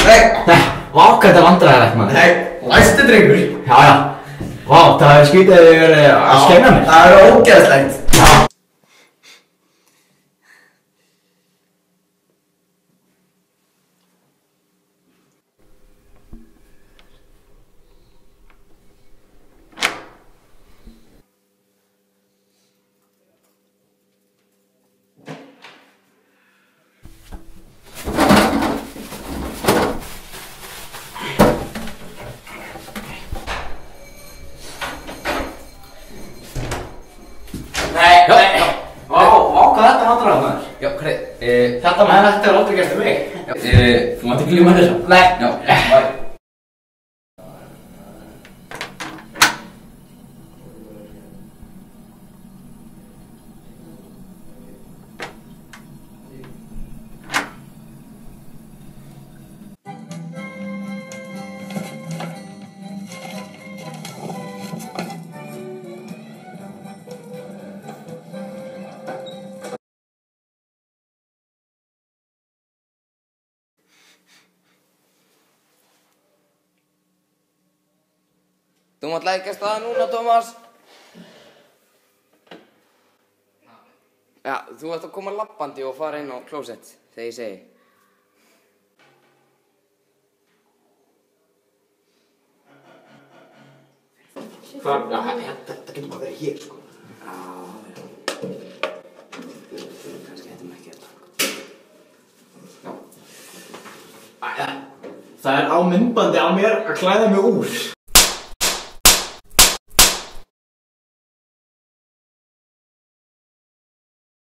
Nei! Nei, vaka þetta vandræðilegt maður. Nei, læstu drengur. Já, já. Vá, það er skvítið að þið verið eh, að skemja mér. Já, það er ógeðslegt. Vá, hvað þetta vandræðilegt maður. Já, hvað er, eh, Þetta maður, þetta er aldrei gert um mig. eh, Þú mátt ekki glíma þessu. nei, já, bæ. Þú mátt lækast það núna, Tómas. Já, þú ert að koma lappandi og fara inn á klósett, þegar ég segi. Hvað, já, þetta getur bara verið hér, sko. Það er á myndbandi á mér að klæða mig úr.